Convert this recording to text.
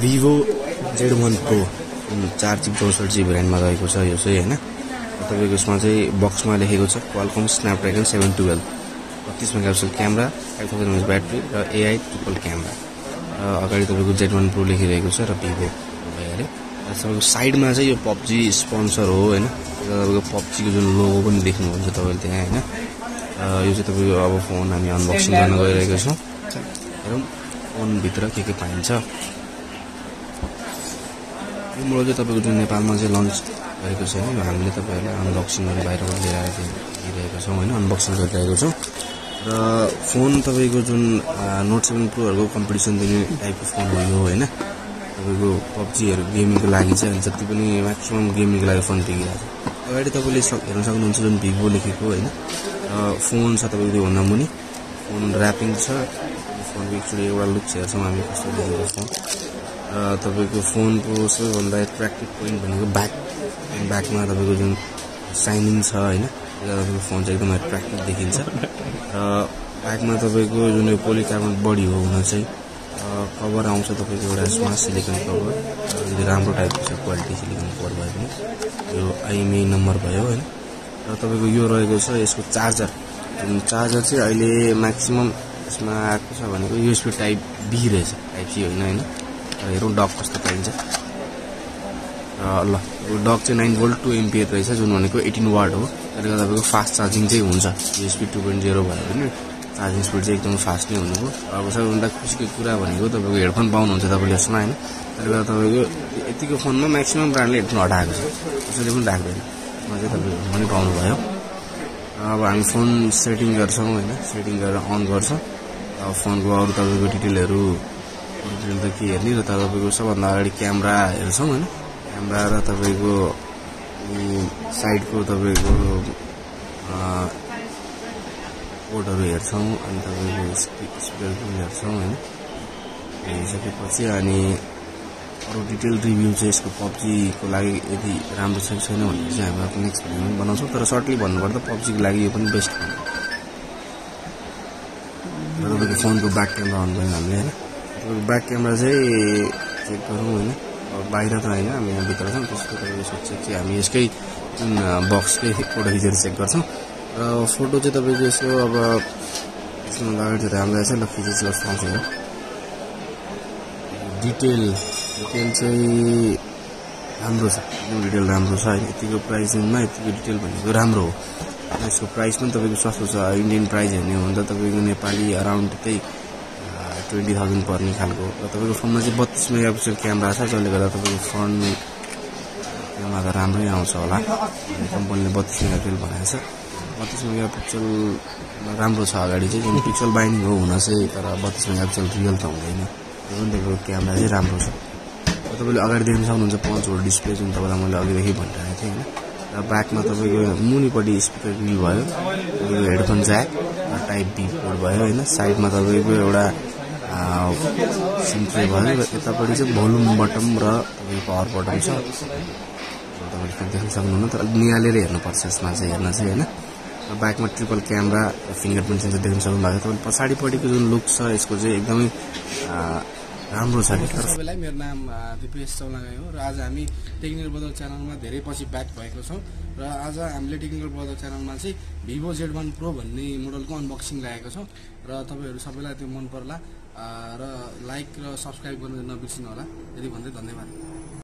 Vivo Z one pro. चार GB चौसठी GB ऱ्याममा रहेको छ यो चाहिँ होइन? तपाईँको यसमा चाहिँ बक्समा लेखेको छ क्वालकम स्न्यापड्रागन सेभेन टुवेल्भ। बत्तिस megapixel camera five thousand mAh battery र एआई ट्रिपल क्यामेरा। र अगाडि तपाईँको जेड वान प्रो लेखिरहेको छ र भिभो भइहाल्यो। र तपाईँको साइडमा चाहिँ यो पब्जी स्पोन्सर हो होइन? तपाईँको पब्जीको जुन लोगो पनि देख्नुहुन्छ तपाईँले त्यहाँ होइन? यो चाहिँ तपाईँको अब फोन हामी अनबक्सिङ गर्न गइरहेको छौँ। हेरौँ फोनभित्र के के पाइन्छ। यो चाहिँ तपाईँको जुन नेपालमा चाहिँ लन्च गरेको छ होइन हामीले तपाईँहरूलाई अनबक्सिङ गरेर बाहिरबाट लिएर आएर दिइरहेको छौँ होइन अनबक्सिङ गरिरहेको छौँ। र फोन तपाईँको जुन नोट सेभेन प्रोहरूको कम्पिटिसन दिने टाइपको फोन हो यो होइन। तपाईँको पब्जीहरू गेमिङको लागि चाहिँ जति पनि म्याक्सिमम् गेमिङको लागि फोन टिकिरहेको छ। अगाडि तपाईँले सक हेर्न सक्नुहुन्छ जुन भिभो लेखेको होइन। र फोन छ तपाईँको त्यो भन्दा मुनि। फोन ऱ्यापिङ छ। फोनको एक्चुली एउटा लुक्स हेर्छौँ हामी कस्तो फोन तपाईँको फोनको सबैभन्दा एट्र्याक्टिभ पोइन्ट भनेको ब्याक ब्याकमा तपाईँको जुन साइनिङ छ होइन तपाईँको फोन चाहिँ एकदम एट्र्याक्टिभ देखिन्छ। र ब्याकमा तपाईँको जुन यो पोलिकार्बन बडी हो हुन चाहिँ कभर आउँछ तपाईँको एउटा स्मार्ट सिलिकन कभर अलिकति राम्रो टाइपको छ क्वालिटी सिलिकन कभर भयो भने यो आइएमए नम्बर भयो होइन। र तपाईँको यो रहेको छ यसको चार्जर जुन चार्जर चाहिँ अहिले म्याक्सिमम् यसमा आएको छ भनेको युएसपी टाइप बी रहेछ टाइप सी होइन होइन। हेरौँ डक कस्तो पाइन्छ। ल यो डक चाहिँ नाइन भोल्ट टू एमपिएर रहेछ जुन भनेको एटिन वाट हो। त्यसले गर्दा तपाईँको फास्ट चार्जिङ चाहिँ हुन्छ। युएसपी टू पोइन्ट जिरो भयो भने चार्जिङ स्पिड चाहिँ एकदम फास्ट नै हुनुभयो अब सबैभन्दा खुसीको कुरा भनेको तपाईँको हेडफोन पाउनुहुन्छ तपाईँले यसमा होइन। त्यसले गर्दा तपाईँको यतिको फोनमा म्याक्सिमम् ब्रान्डले हेडफोन हटाएको छ। कसैले पनि राख्दैन। यसमा चाहिँ तपाईँले पनि पाउनुभयो। अब हामी फोन सेटिङ गर्छौँ होइन। सेटिङ गरेर अन गर्छौँ। अब फोनको अरू तपाईँको डिटेलहरू डिटेल त के हेर्ने र तपाईँको सबभन्दा अगाडि क्यामेरा हेर्छौँ होइन क्यामेरा र तपाईँको साइडको तपाईँको कोडहरू हेर्छौँ अनि तपाईँको स्पिकर पनि हेर्छौँ होइन हेरिसकेपछि अनि अरू डिटेल रिभ्यू चाहिँ यसको पब्जीको लागि यदि राम्रो छ कि छैन भनेर चाहिँ हामी आफ्नो नेक्स्ट भिडियो पनि बनाउँछौँ तर सर्टली भन्नुपर्दा पब्जीको लागि यो पनि बेस्ट फोन तपाईँको फोनको ब्याक क्यामेरा अन गऱ्यौँ हामीले होइन ब्याक क्यामेरा चाहिँ चेक गरौँ होइन। बाहिर त होइन हामी यहाँ भित्र छौँ त्यसको तपाईँको सोच चाहिँ हामी यसकै जुन बक्सकै फोटो खिचेर चेक गर्छौँ। र फोटो चाहिँ तपाईँको यसो अब यसमा अगाडि चाहिँ राम्रो आएछ ल खिचेर जस्तो आउँछ डिटेल डिटेल चाहिँ राम्रो छ डिटेल राम्रो छ होइन यतिको प्राइसिङमा यतिको डिटेल भनेको राम्रो हो। यसको प्राइस पनि तपाईँको सस्तो छ इन्डियन प्राइस हेर्ने हो भने त तपाईँको नेपाली अराउन्ड त्यही ट्वेन्टी थाउजन्ड पर्ने खालको र तपाईँको फोनमा चाहिँ बत्तिस मेगापिक्सल क्यामेरा छ जसले गर्दा तपाईँको फ्रन्ट क्यामेरा त राम्रै आउँछ होला। कम्पनीले बत्तिस मेगापिक्सल बनाएको छ बत्तिस मेगापिक्सल राम्रो छ अगाडि चाहिँ जुन पिक्सल बाइन्डिङ हो हुन चाहिँ तर बत्तिस मेगापिक्सल रियल त हुँदैन। त्यो पनि तपाईँको क्यामेरा चाहिँ राम्रो छ। तपाईँले अगाडि देख्न सक्नुहुन्छ पन्चवटा डिस्प्ले जुन तपाईँलाई मैले अघिदेखि भनिरहेको थिएँ होइन? र ब्याकमा तपाईँको मुनिपट्टि स्पिकर ग्रिल भयो तपाईँको headphone jack type B port भयो होइन? साइडमा तपाईँको एउटा सिम ट्रे भयो। र यतापट्टि चाहिँ भोल्युम बटम र पावर बटम छ। तपाईँले देख्न सक्नुहुन्न। तर निहालेर हेर्नुपर्छ यसमा चाहिँ हेर्न चाहिँ होइन? र ब्याकमा triple camera fingerprint sensor देख्न सक्नुभएको तपाईँले पछाडिपट्टिको जुन लुक छ यसको चाहिँ एकदमै राम्रो छ सबैलाई मेरो नाम दिपेश चौलागाई हो। र आज हामी टेक्निकल बदल च्यानलमा धेरै पछि ब्याक भएको छौँ र आज हामीले टेक्निकल बदल च्यानलमा चाहिँ भिभो जेड वान प्रो भन्ने मोडलको अनबक्सिङ ल्याएको छौँ र तपाईँहरू सबैलाई त्यो मन पर्ला। र लाइक र सब्सक्राइब गर्न नबिर्सिनु होला यति भन्दै धन्यवाद।